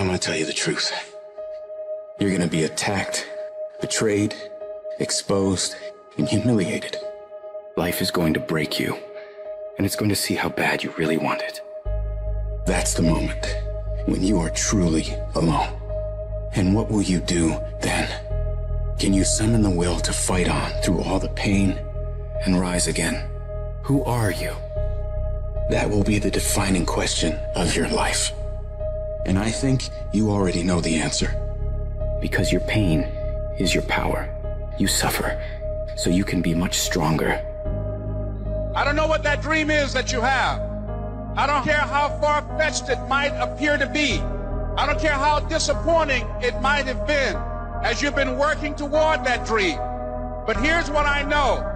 I'm gonna tell you the truth. You're gonna be attacked, betrayed, exposed, and humiliated. Life is going to break you, and it's going to see how bad you really want it. That's the moment when you are truly alone. And what will you do then? Can you summon the will to fight on through all the pain and rise again? Who are you? That will be the defining question of your life. And I think you already know the answer. Because your pain is your power. You suffer, so you can be much stronger. I don't know what that dream is that you have. I don't care how far fetched it might appear to be. I don't care how disappointing it might have been as you've been working toward that dream. But here's what I know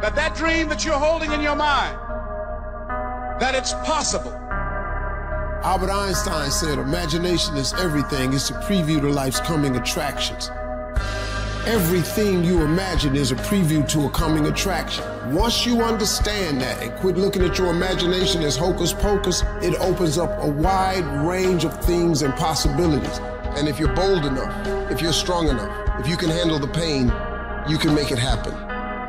that that dream that you're holding in your mind, that it's possible. Albert Einstein said, imagination is everything. It's a preview to life's coming attractions. Everything you imagine is a preview to a coming attraction. Once you understand that and quit looking at your imagination as hocus pocus, it opens up a wide range of things and possibilities. And if you're bold enough, if you're strong enough, if you can handle the pain, you can make it happen.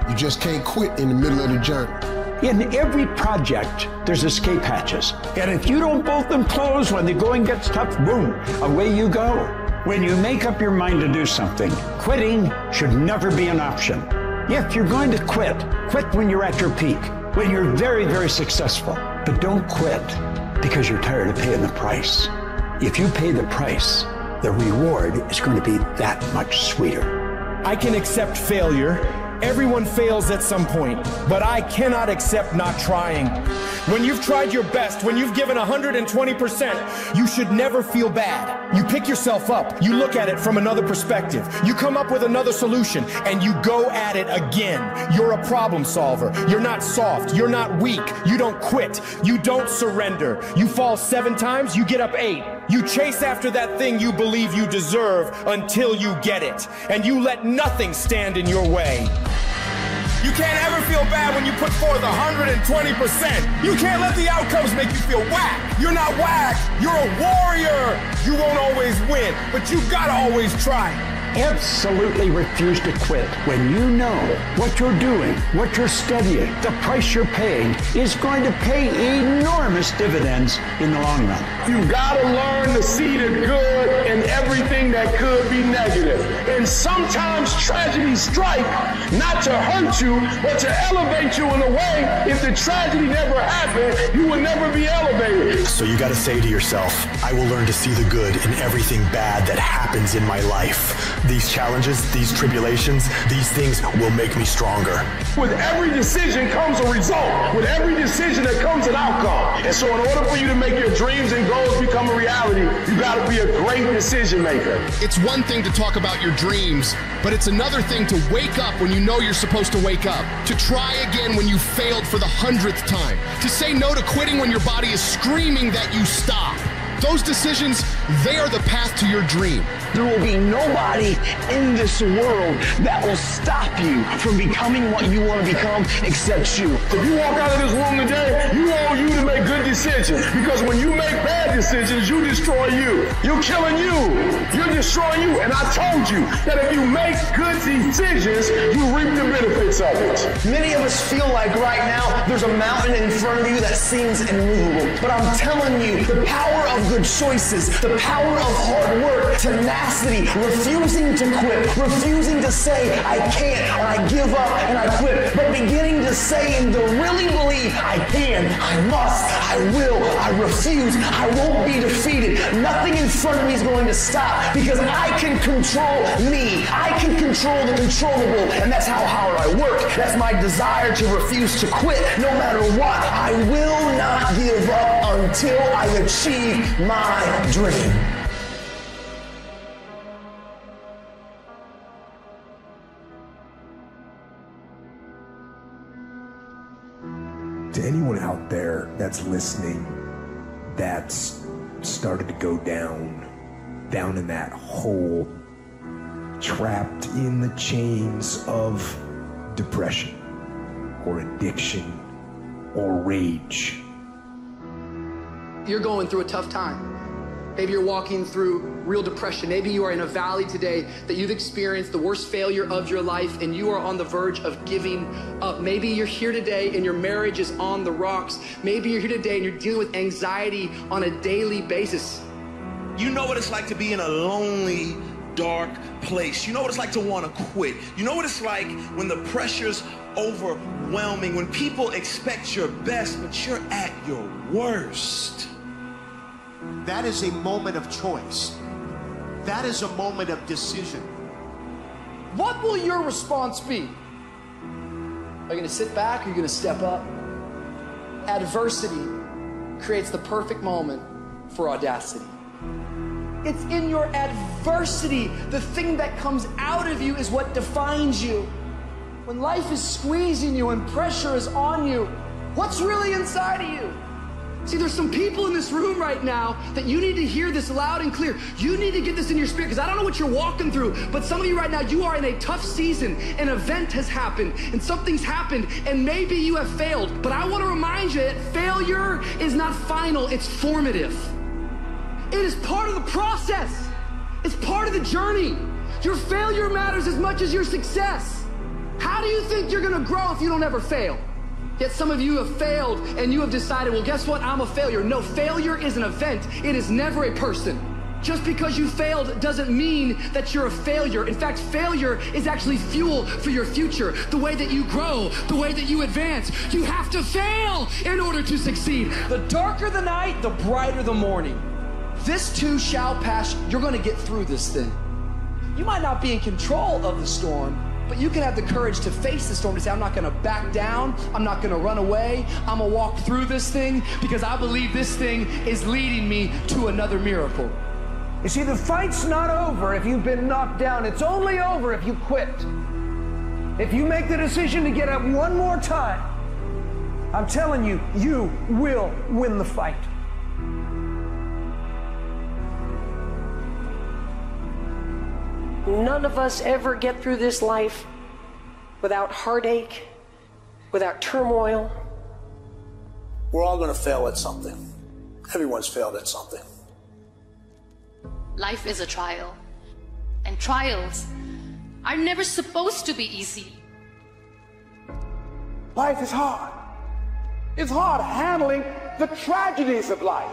You just can't quit in the middle of the journey. In every project, there's escape hatches. And if you don't bolt them closed when the going gets tough, boom, away you go. When you make up your mind to do something, quitting should never be an option. If you're going to quit, quit when you're at your peak, when you're very, very successful. But don't quit because you're tired of paying the price. If you pay the price, the reward is going to be that much sweeter. I can accept failure. Everyone fails at some point, but I cannot accept not trying. When you've tried your best, when you've given 120%, you should never feel bad. You pick yourself up, you look at it from another perspective, you come up with another solution, and you go at it again. You're a problem solver. You're not soft. You're not weak. You don't quit. You don't surrender. You fall seven times, you get up eight. You chase after that thing you believe you deserve until you get it, and you let nothing stand in your way. You can't ever feel bad when you put forth 120%. You can't let the outcomes make you feel whack. You're not whack. You're a warrior. You won't always win, but you gotta always try. Absolutely refuse to quit when you know what you're doing, what you're studying, the price you're paying is going to pay enormous dividends in the long run. You gotta learn to see the good in everything that could be negative. And sometimes tragedies strike not to hurt you, but to elevate you in a way. If the tragedy never happened, you would never be elevated. So you gotta say to yourself, I will learn to see the good in everything bad that happens in my life. These challenges, these tribulations, these things will make me stronger. With every decision comes a result. With every decision that comes an outcome. And so in order for you to make your dreams and goals become a reality, you gotta be a great decision maker. It's one thing to talk about your dreams, but it's another thing to wake up when you know you're supposed to wake up, to try again when you failed for the hundredth time, to say no to quitting when your body is screaming that you stop. Those decisions, they are the path to your dream. There will be nobody in this world that will stop you from becoming what you want to become except you. If you walk out of this room today, you want you to make good decisions. Because when you make bad decisions, you destroy you. You're killing you. You're destroying you. And I told you that if you make good decisions, you reap the benefits of it. Many of us feel like right now there's a mountain in front of you that seems immovable. But I'm telling you, the power of good choices, the power of hard work, tenacity, refusing to quit, refusing to say, I can't, or I give up, and I quit, but beginning to say and to really believe, I can, I must, I will, I refuse, I won't be defeated. Nothing in front of me is going to stop because I can control me. I can control the controllable, and that's how hard I work. That's my desire to refuse to quit no matter what. I will not give up until I achieve my dream. To anyone out there that's listening that's started to go down, down in that hole, trapped in the chains of depression or addiction or rage. You're going through a tough time. Maybe you're walking through real depression. Maybe you are in a valley today that you've experienced the worst failure of your life and you are on the verge of giving up. Maybe you're here today and your marriage is on the rocks. Maybe you're here today and you're dealing with anxiety on a daily basis. You know what it's like to be in a lonely, dark place. You know what it's like to want to quit. You know what it's like when the pressure's overwhelming, when people expect your best, but you're at your worst. That is a moment of choice. That is a moment of decision. What will your response be? Are you going to sit back or are you going to step up? Adversity creates the perfect moment for audacity. It's in your adversity. The thing that comes out of you is what defines you. When life is squeezing you and pressure is on you, what's really inside of you? See, there's some people in this room right now that you need to hear this loud and clear. You need to get this in your spirit because I don't know what you're walking through, but some of you right now, you are in a tough season. An event has happened and something's happened, and maybe you have failed. But I want to remind you that failure is not final, it's formative. It is part of the process, it's part of the journey. Your failure matters as much as your success. How do you think you're going to grow if you don't ever fail? Yet some of you have failed and you have decided, well, guess what? I'm a failure. No, failure is an event. It is never a person. Just because you failed doesn't mean that you're a failure. In fact, failure is actually fuel for your future. The way that you grow, the way that you advance. You have to fail in order to succeed. The darker the night, the brighter the morning. This too shall pass. You're going to get through this thing. You might not be in control of the storm, but you can have the courage to face the storm to say, I'm not going to back down. I'm not going to run away. I'm going to walk through this thing because I believe this thing is leading me to another miracle. You see, the fight's not over if you've been knocked down. It's only over if you quit. If you make the decision to get up one more time, I'm telling you, you will win the fight. None of us ever get through this life without heartache, without turmoil. We're all going to fail at something. Everyone's failed at something. Life is a trial, and trials are never supposed to be easy. Life is hard. It's hard handling the tragedies of life.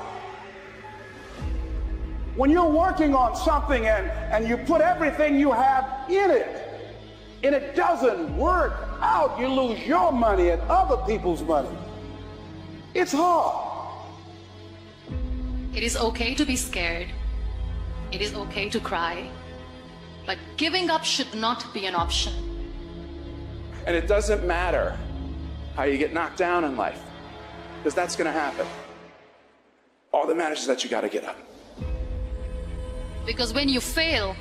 When you're working on something and, and you put everything you have in it, and it doesn't work out, you lose your money and other people's money. It's hard. It is okay to be scared. It is okay to cry. But giving up should not be an option. And it doesn't matter how you get knocked down in life, because that's going to happen. All that matters is that you got to get up. Because when you fail,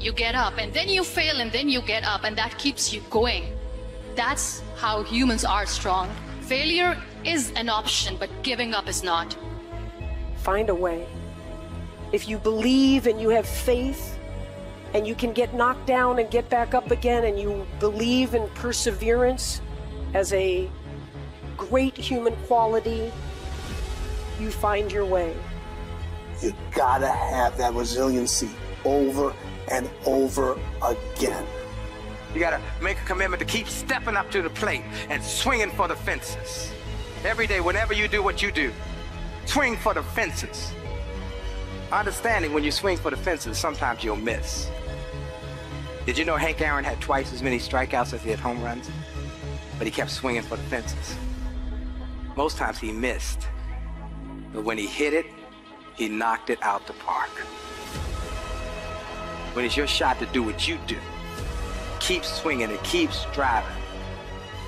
you get up, and then you fail, and then you get up, and that keeps you going. That's how humans are strong. Failure is an option, but giving up is not. Find a way. If you believe and you have faith, and you can get knocked down and get back up again, and you believe in perseverance as a great human quality, you find your way. You gotta have that resiliency over and over again. You gotta make a commitment to keep stepping up to the plate and swinging for the fences. Every day, whenever you do what you do, swing for the fences. Understanding when you swing for the fences, sometimes you'll miss. Did you know Hank Aaron had twice as many strikeouts as he had home runs? But he kept swinging for the fences. Most times he missed. But when he hit it, he knocked it out the park. When it's your shot to do what you do, keep swinging and keep striving.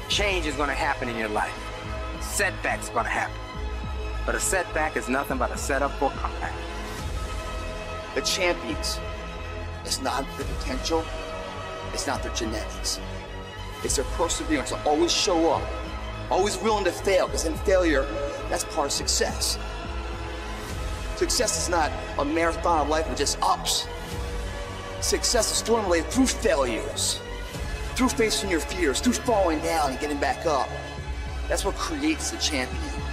Change is going to happen in your life. Setbacks are going to happen. But a setback is nothing but a setup for comeback. The champions, it's not their potential, it's not their genetics. It's their perseverance to always show up, always willing to fail, because in failure, that's part of success. Success is not a marathon of life with just ups. Success is way through failures, through facing your fears, through falling down and getting back up. That's what creates the champion.